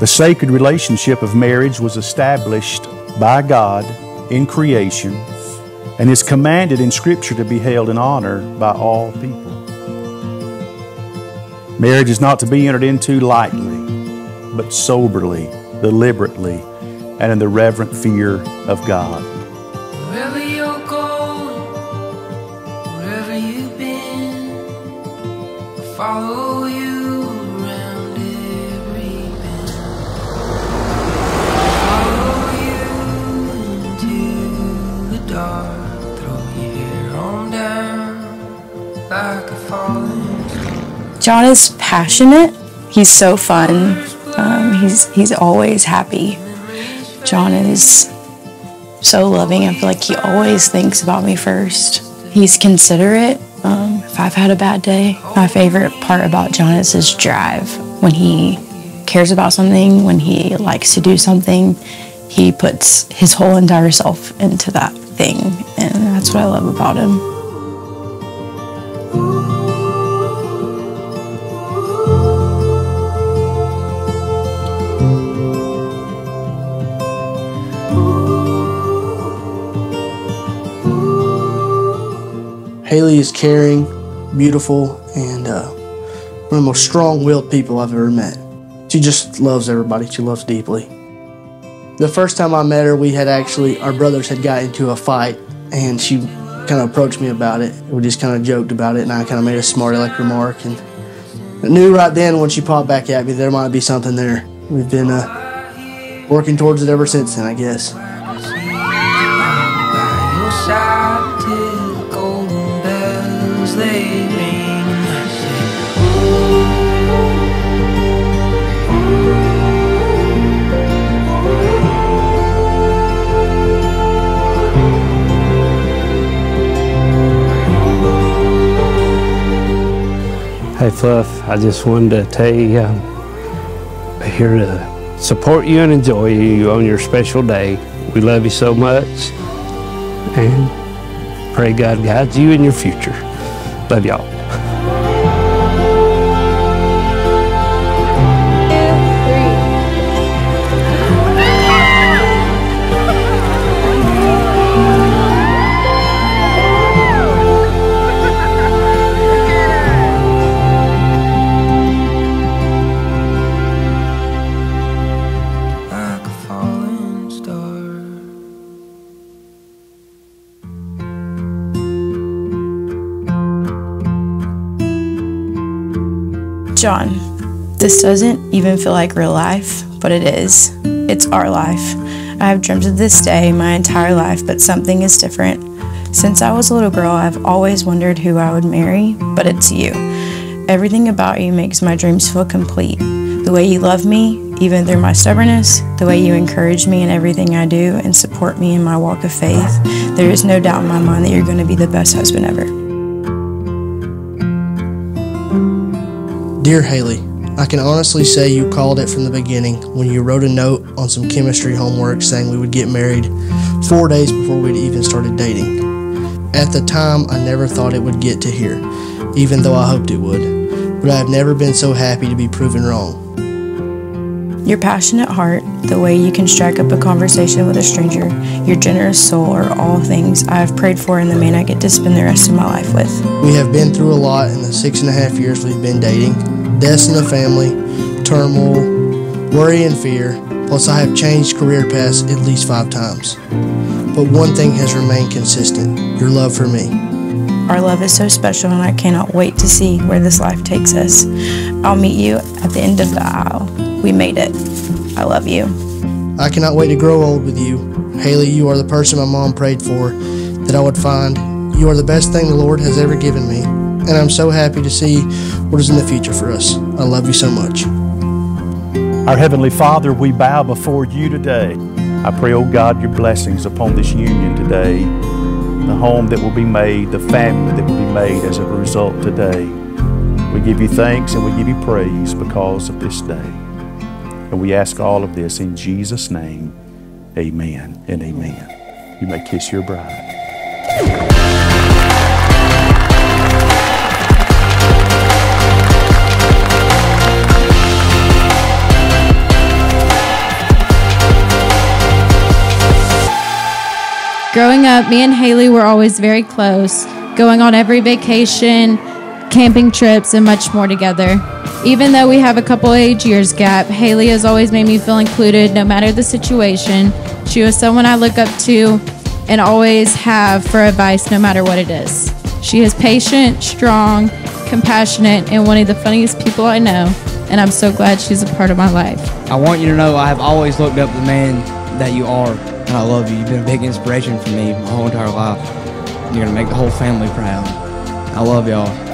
The sacred relationship of marriage was established by God in creation and is commanded in Scripture to be held in honor by all people. Marriage is not to be entered into lightly, but soberly, deliberately, and in the reverent fear of God. Wherever you're going, wherever you've been, follow you John is passionate. He's so fun. Um, he's he's always happy. John is so loving. I feel like he always thinks about me first. He's considerate. Um, if I've had a bad day, my favorite part about John is his drive. When he cares about something, when he likes to do something, he puts his whole entire self into that thing, and that's what I love about him. Hailey is caring, beautiful, and uh, one of the most strong willed people I've ever met. She just loves everybody, she loves deeply. The first time I met her, we had actually, our brothers had got into a fight, and she kind of approached me about it. We just kind of joked about it, and I kind of made a smart aleck remark. And I knew right then when she popped back at me, there might be something there. We've been uh, working towards it ever since then, I guess. Hey Fluff, I just wanted to tell you I'm here to support you and enjoy you on your special day. We love you so much and pray God guides you in your future. Love y'all. John, this doesn't even feel like real life, but it is. It's our life. I have dreamt of this day my entire life, but something is different. Since I was a little girl, I've always wondered who I would marry, but it's you. Everything about you makes my dreams feel complete. The way you love me, even through my stubbornness, the way you encourage me in everything I do and support me in my walk of faith, there is no doubt in my mind that you're going to be the best husband ever. Dear Hailey, I can honestly say you called it from the beginning when you wrote a note on some chemistry homework saying we would get married four days before we'd even started dating. At the time, I never thought it would get to here, even though I hoped it would. But I have never been so happy to be proven wrong. Your passionate heart, the way you can strike up a conversation with a stranger, your generous soul are all things I have prayed for in the man I get to spend the rest of my life with. We have been through a lot in the six and a half years we've been dating deaths in the family, turmoil, worry, and fear. Plus, I have changed career paths at least five times. But one thing has remained consistent your love for me. Our love is so special, and I cannot wait to see where this life takes us. I'll meet you at the end of the aisle. We made it. I love you. I cannot wait to grow old with you. Hailey, you are the person my mom prayed for that I would find. You are the best thing the Lord has ever given me, and I'm so happy to see what is in the future for us. I love you so much. Our Heavenly Father, we bow before you today. I pray, oh God, your blessings upon this union today, the home that will be made, the family that will be made as a result today. We give you thanks and we give you praise because of this day. And we ask all of this in Jesus' name. Amen and amen. You may kiss your bride. Growing up, me and Hailey were always very close, going on every vacation, camping trips, and much more together. Even though we have a couple age years gap, Hailey has always made me feel included no matter the situation. She was someone I look up to and always have for advice no matter what it is. She is patient, strong, compassionate, and one of the funniest people I know, and I'm so glad she's a part of my life. I want you to know I have always looked up to the man that you are, and I love you. You've been a big inspiration for me my whole entire life. You're gonna make the whole family proud. I love y'all.